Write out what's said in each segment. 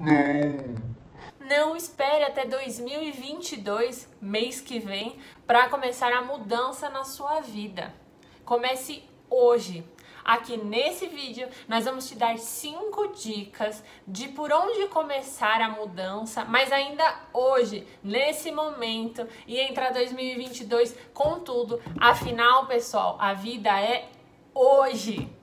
Não. Não espere até 2022, mês que vem, para começar a mudança na sua vida. Comece hoje. Aqui nesse vídeo nós vamos te dar cinco dicas de por onde começar a mudança, mas ainda hoje, nesse momento, e entrar 2022 com tudo. Afinal, pessoal, a vida é hoje.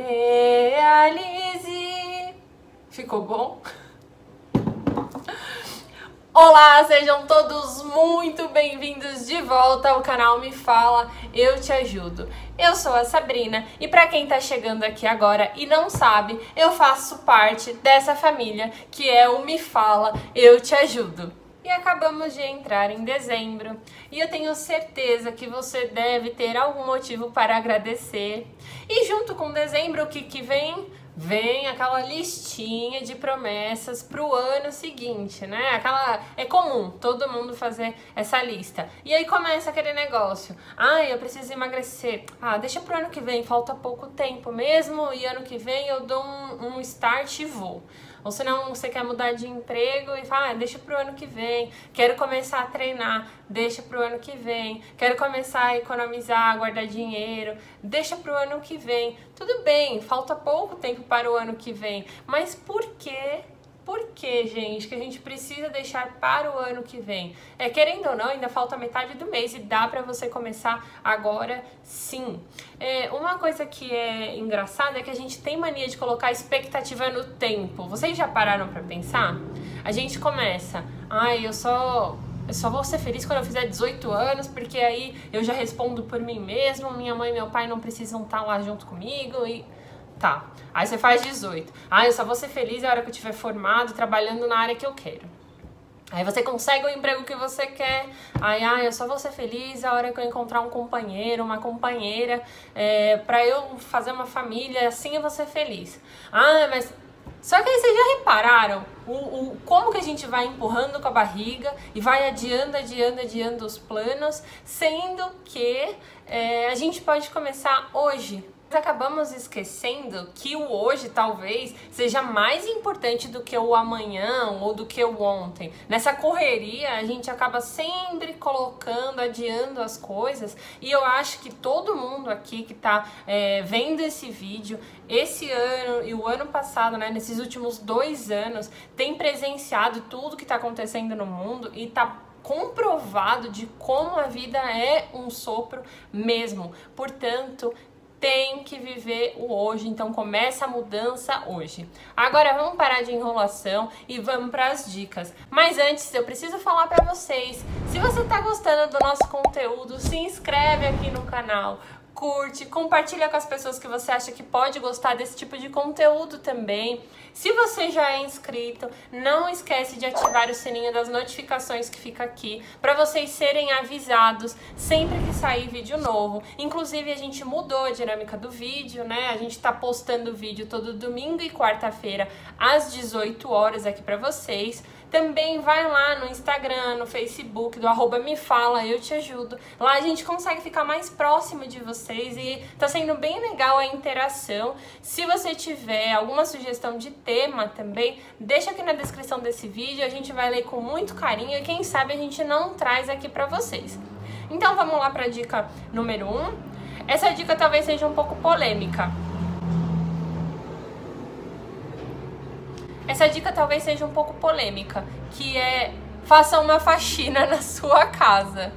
Realize. Ficou bom? Olá, sejam todos muito bem-vindos de volta ao canal Me Fala, eu te ajudo. Eu sou a Sabrina e para quem tá chegando aqui agora e não sabe, eu faço parte dessa família que é o Me Fala, eu te ajudo. E acabamos de entrar em dezembro e eu tenho certeza que você deve ter algum motivo para agradecer. E junto com dezembro, o que, que vem? vem aquela listinha de promessas pro ano seguinte, né? Aquela é comum todo mundo fazer essa lista. E aí começa aquele negócio. Ah, eu preciso emagrecer. Ah, deixa pro ano que vem, falta pouco tempo mesmo e ano que vem eu dou um, um start e vou. Ou se não, você quer mudar de emprego e fala, ah, deixa pro ano que vem. Quero começar a treinar, deixa pro ano que vem. Quero começar a economizar, guardar dinheiro, deixa pro ano que vem. Tudo bem, falta pouco tempo para o ano que vem, mas por que por que, gente, que a gente precisa deixar para o ano que vem? É, querendo ou não, ainda falta metade do mês e dá para você começar agora sim. É, uma coisa que é engraçada é que a gente tem mania de colocar expectativa no tempo. Vocês já pararam para pensar? A gente começa, ai, eu só eu só vou ser feliz quando eu fizer 18 anos, porque aí eu já respondo por mim mesmo, minha mãe e meu pai não precisam estar lá junto comigo e Tá. Aí você faz 18. Ah, eu só vou ser feliz na hora que eu estiver formado, trabalhando na área que eu quero. Aí você consegue o emprego que você quer. Aí, ah, eu só vou ser feliz a hora que eu encontrar um companheiro, uma companheira, é, pra eu fazer uma família, assim eu vou ser feliz. Ah, mas. Só que aí vocês já repararam o, o, como que a gente vai empurrando com a barriga e vai adiando, adiando, adiando os planos, sendo que é, a gente pode começar hoje acabamos esquecendo que o hoje talvez seja mais importante do que o amanhã ou do que o ontem. Nessa correria, a gente acaba sempre colocando, adiando as coisas, e eu acho que todo mundo aqui que tá é, vendo esse vídeo, esse ano e o ano passado, né, nesses últimos dois anos, tem presenciado tudo que tá acontecendo no mundo e tá comprovado de como a vida é um sopro mesmo. Portanto, tem que viver o hoje, então começa a mudança hoje. Agora vamos parar de enrolação e vamos para as dicas. Mas antes eu preciso falar para vocês, se você está gostando do nosso conteúdo, se inscreve aqui no canal, curte, compartilha com as pessoas que você acha que pode gostar desse tipo de conteúdo também. Se você já é inscrito, não esquece de ativar o sininho das notificações que fica aqui para vocês serem avisados sempre que sair vídeo novo. Inclusive a gente mudou a dinâmica do vídeo, né? A gente tá postando vídeo todo domingo e quarta-feira às 18 horas aqui para vocês. Também vai lá no Instagram, no Facebook, do arroba me fala, eu te ajudo. Lá a gente consegue ficar mais próximo de vocês e tá sendo bem legal a interação. Se você tiver alguma sugestão de tema também, deixa aqui na descrição desse vídeo, a gente vai ler com muito carinho e quem sabe a gente não traz aqui pra vocês. Então vamos lá pra dica número 1. Um. Essa dica talvez seja um pouco polêmica, Essa dica talvez seja um pouco polêmica, que é faça uma faxina na sua casa.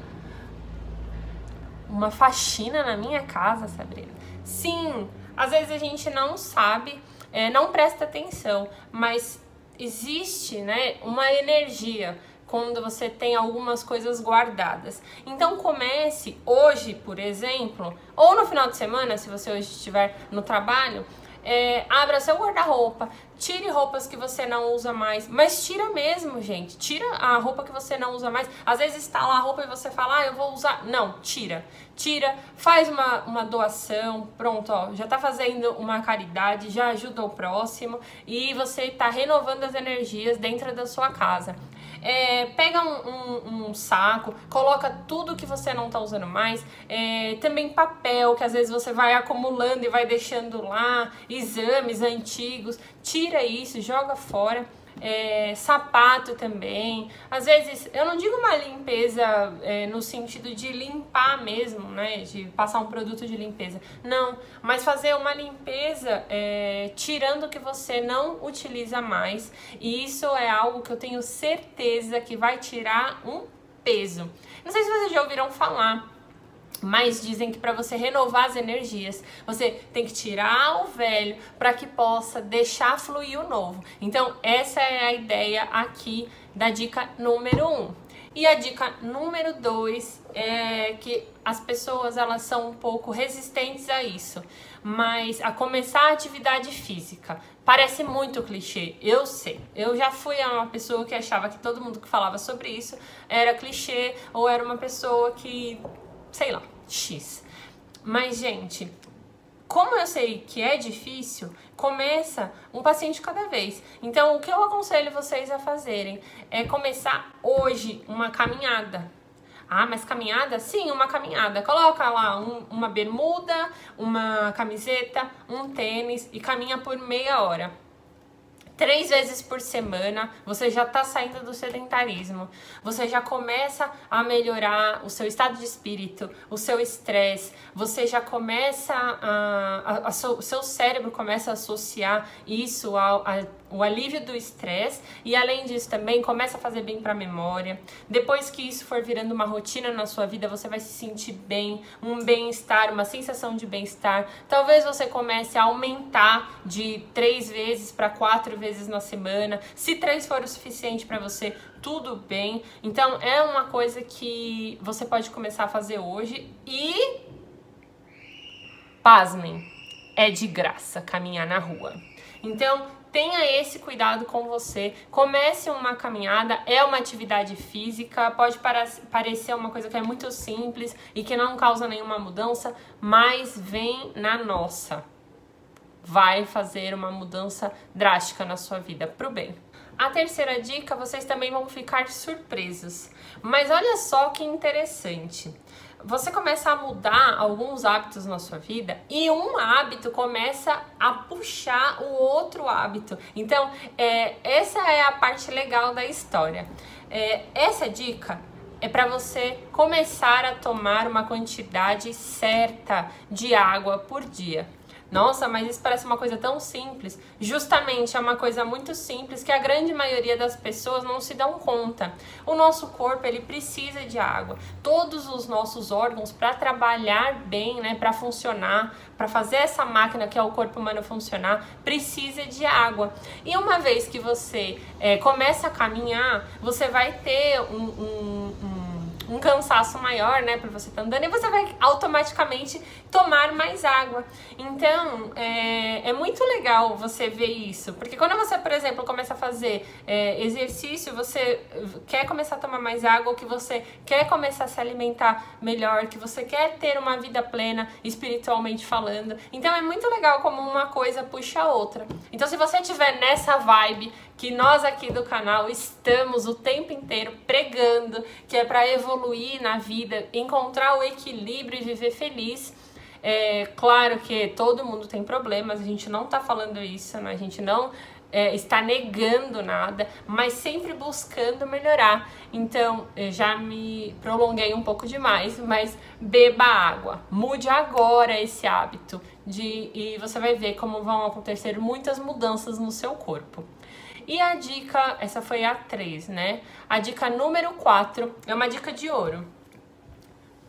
Uma faxina na minha casa, Sabrina? Sim, às vezes a gente não sabe, é, não presta atenção, mas existe né, uma energia quando você tem algumas coisas guardadas. Então comece hoje, por exemplo, ou no final de semana, se você hoje estiver no trabalho, é, abra seu guarda-roupa, tire roupas que você não usa mais, mas tira mesmo, gente. Tira a roupa que você não usa mais. Às vezes está lá a roupa e você fala, ah, eu vou usar. Não, tira. Tira, faz uma, uma doação, pronto, ó, já tá fazendo uma caridade, já ajuda o próximo e você está renovando as energias dentro da sua casa. É, pega um, um, um, saco, coloca tudo que você não tá usando mais, é, também papel que às vezes você vai acumulando e vai deixando lá, exames antigos, tira isso, joga fora é, sapato também. Às vezes, eu não digo uma limpeza é, no sentido de limpar mesmo, né? De passar um produto de limpeza. Não, mas fazer uma limpeza é, tirando o que você não utiliza mais. E isso é algo que eu tenho certeza que vai tirar um peso. Não sei se vocês já ouviram falar mas dizem que para você renovar as energias, você tem que tirar o velho para que possa deixar fluir o novo. Então, essa é a ideia aqui da dica número 1. Um. E a dica número 2 é que as pessoas elas são um pouco resistentes a isso, mas a começar a atividade física. Parece muito clichê, eu sei. Eu já fui uma pessoa que achava que todo mundo que falava sobre isso era clichê ou era uma pessoa que sei lá, X. Mas, gente, como eu sei que é difícil, começa um paciente cada vez. Então, o que eu aconselho vocês a fazerem é começar hoje uma caminhada. Ah, mas caminhada? Sim, uma caminhada. Coloca lá um, uma bermuda, uma camiseta, um tênis e caminha por meia hora três vezes por semana, você já está saindo do sedentarismo. Você já começa a melhorar o seu estado de espírito, o seu estresse. Você já começa a, a, a o seu cérebro começa a associar isso ao, a, o alívio do estresse e além disso também começa a fazer bem para a memória. Depois que isso for virando uma rotina na sua vida, você vai se sentir bem, um bem-estar, uma sensação de bem-estar. Talvez você comece a aumentar de três vezes para quatro vezes na semana. Se três for o suficiente para você, tudo bem. Então é uma coisa que você pode começar a fazer hoje e pasmem, é de graça caminhar na rua. Então, tenha esse cuidado com você. Comece uma caminhada, é uma atividade física, pode parecer uma coisa que é muito simples e que não causa nenhuma mudança, mas vem na nossa. Vai fazer uma mudança drástica na sua vida pro bem. A terceira dica, vocês também vão ficar surpresos. Mas olha só que interessante você começa a mudar alguns hábitos na sua vida e um hábito começa a puxar o outro hábito. Então, é, essa é a parte legal da história. É, essa dica é para você começar a tomar uma quantidade certa de água por dia. Nossa, mas isso parece uma coisa tão simples. Justamente é uma coisa muito simples que a grande maioria das pessoas não se dão conta. O nosso corpo, ele precisa de água. Todos os nossos órgãos para trabalhar bem, né, para funcionar, para fazer essa máquina que é o corpo humano funcionar, precisa de água. E uma vez que você é, começa a caminhar, você vai ter um, um, um um cansaço maior, né, por você estar tá andando, e você vai automaticamente tomar mais água. Então, é, é muito legal você ver isso, porque quando você, por exemplo, começa a fazer é, exercício, você quer começar a tomar mais água, ou que você quer começar a se alimentar melhor, que você quer ter uma vida plena, espiritualmente falando. Então, é muito legal como uma coisa puxa a outra. Então, se você estiver nessa vibe que nós aqui do canal estamos o tempo inteiro pregando, que é para evoluir na vida, encontrar o equilíbrio e viver feliz. É claro que todo mundo tem problemas, a gente não tá falando isso, né? a gente não é, está negando nada, mas sempre buscando melhorar. Então, já me prolonguei um pouco demais, mas beba água. Mude agora esse hábito de e você vai ver como vão acontecer muitas mudanças no seu corpo. E a dica, essa foi a 3, né? A dica número 4 é uma dica de ouro.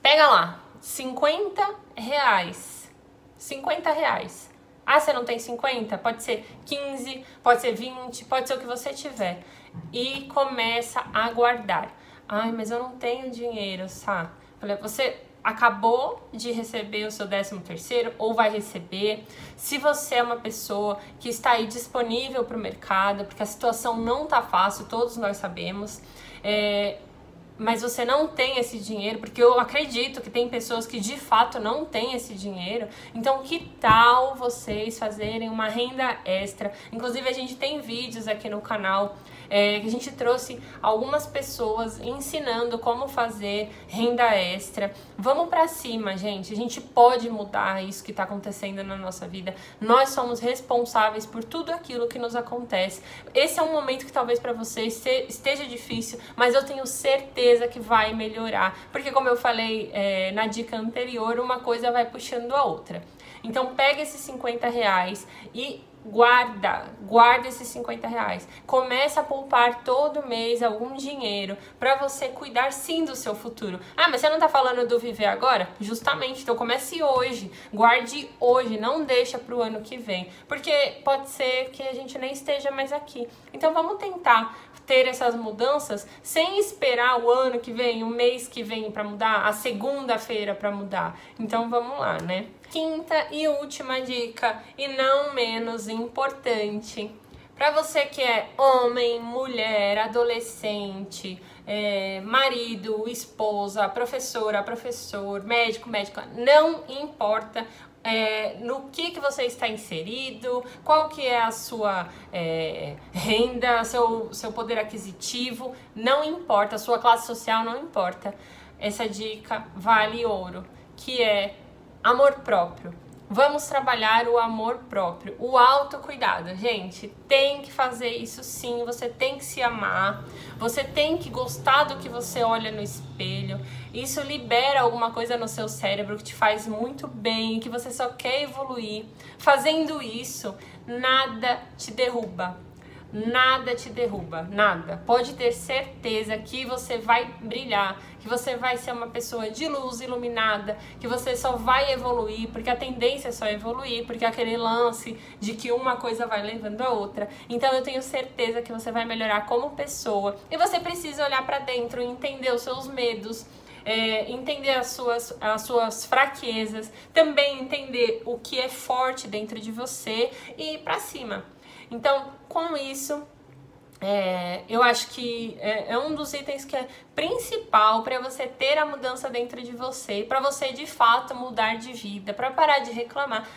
Pega lá, 50 reais. 50 reais. Ah, você não tem 50? Pode ser 15, pode ser 20, pode ser o que você tiver. E começa a guardar. Ai, mas eu não tenho dinheiro, sabe? Você acabou de receber o seu 13 terceiro ou vai receber, se você é uma pessoa que está aí disponível para o mercado, porque a situação não tá fácil, todos nós sabemos, é, mas você não tem esse dinheiro, porque eu acredito que tem pessoas que de fato não têm esse dinheiro. Então, que tal vocês fazerem uma renda extra? Inclusive, a gente tem vídeos aqui no canal é, que a gente trouxe algumas pessoas ensinando como fazer renda extra. Vamos para cima, gente. A gente pode mudar isso que está acontecendo na nossa vida. Nós somos responsáveis por tudo aquilo que nos acontece. Esse é um momento que talvez para você esteja difícil, mas eu tenho certeza que vai melhorar. Porque, como eu falei é, na dica anterior, uma coisa vai puxando a outra. Então, pega esses 50 reais e guarda, guarda esses 50 reais. Começa a poupar todo mês algum dinheiro para você cuidar sim do seu futuro. Ah, mas você não tá falando do viver agora? Justamente, então comece hoje, guarde hoje, não deixa para o ano que vem, porque pode ser que a gente nem esteja mais aqui. Então vamos tentar ter essas mudanças sem esperar o ano que vem, o mês que vem para mudar, a segunda-feira para mudar. Então vamos lá, né? Quinta e última dica, e não menos importante, para você que é homem, mulher, adolescente, é, marido, esposa, professora, professor, médico, médica, não importa é, no que, que você está inserido, qual que é a sua é, renda, seu, seu poder aquisitivo, não importa, a sua classe social não importa. Essa dica vale ouro, que é amor próprio. Vamos trabalhar o amor próprio, o autocuidado. Gente, tem que fazer isso sim. Você tem que se amar, você tem que gostar do que você olha no espelho. Isso libera alguma coisa no seu cérebro que te faz muito bem, que você só quer evoluir. Fazendo isso, nada te derruba nada te derruba, nada. Pode ter certeza que você vai brilhar, que você vai ser uma pessoa de luz iluminada, que você só vai evoluir, porque a tendência é só evoluir, porque é aquele lance de que uma coisa vai levando a outra. Então eu tenho certeza que você vai melhorar como pessoa. E você precisa olhar para dentro entender os seus medos. É, entender as suas, as suas fraquezas, também entender o que é forte dentro de você e ir para cima. Então, com isso, é, eu acho que é, é, um dos itens que é principal para você ter a mudança dentro de você, para você de fato mudar de vida, para parar de reclamar.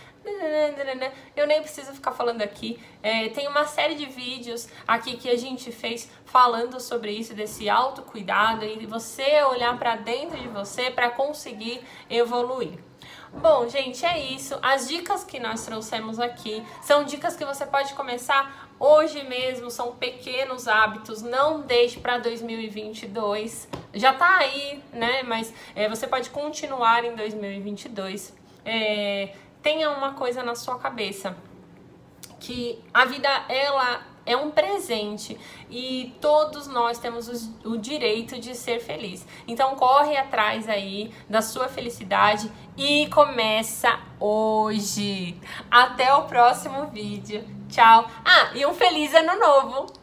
Eu nem preciso ficar falando aqui. É, tem uma série de vídeos aqui que a gente fez falando sobre isso, desse autocuidado e você olhar para dentro de você para conseguir evoluir. Bom, gente, é isso. As dicas que nós trouxemos aqui são dicas que você pode começar hoje mesmo, são pequenos hábitos, não deixe para 2022. Já tá aí, né? Mas é, você pode continuar em 2022. É, tenha uma coisa na sua cabeça que a vida ela é um presente e todos nós temos o, direito de ser feliz. Então corre atrás aí da sua felicidade e começa hoje. Até o próximo vídeo. Tchau. Ah, e um feliz ano novo.